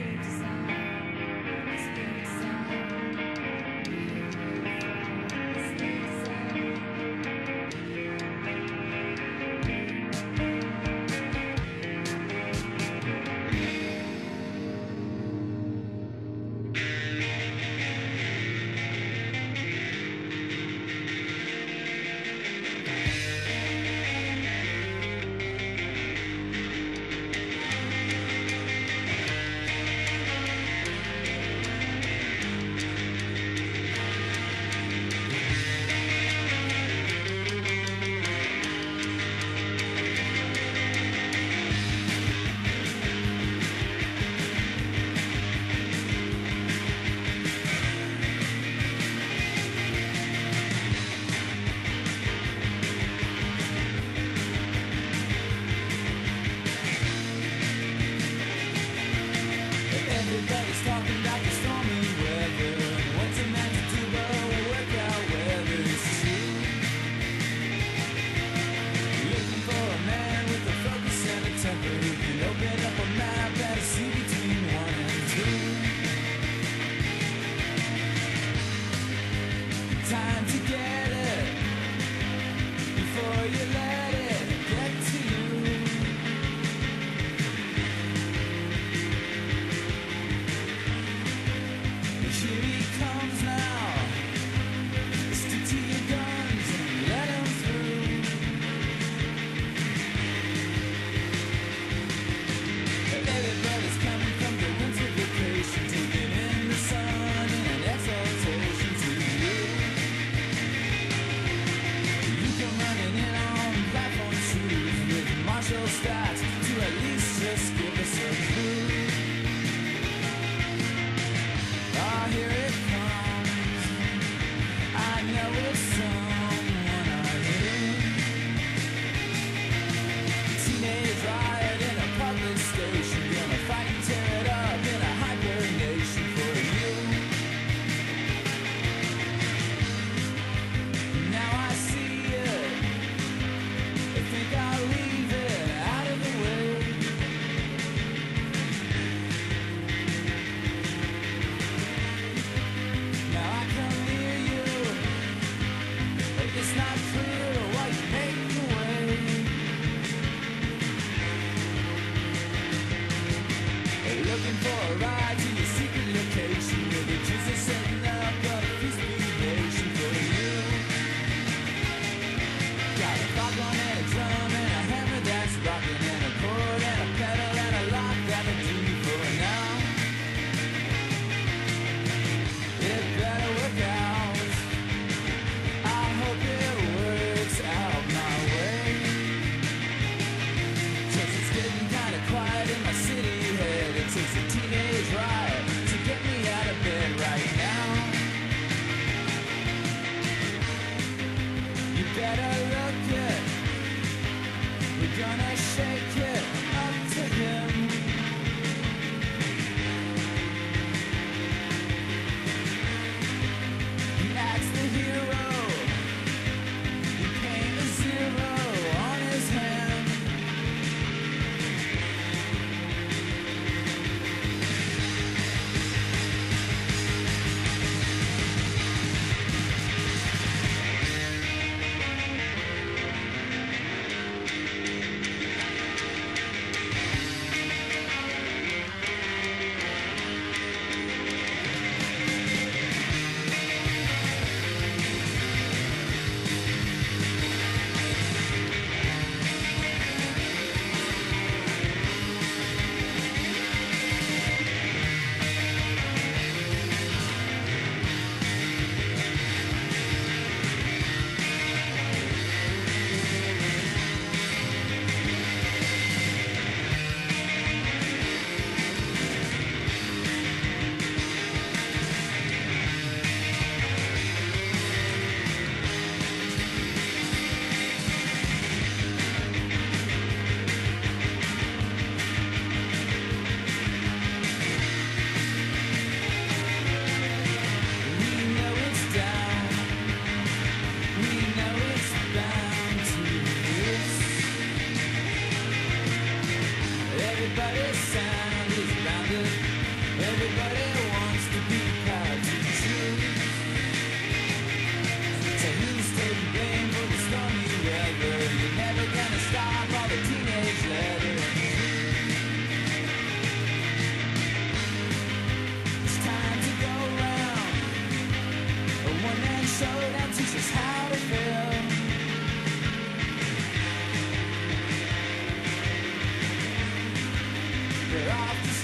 good to see After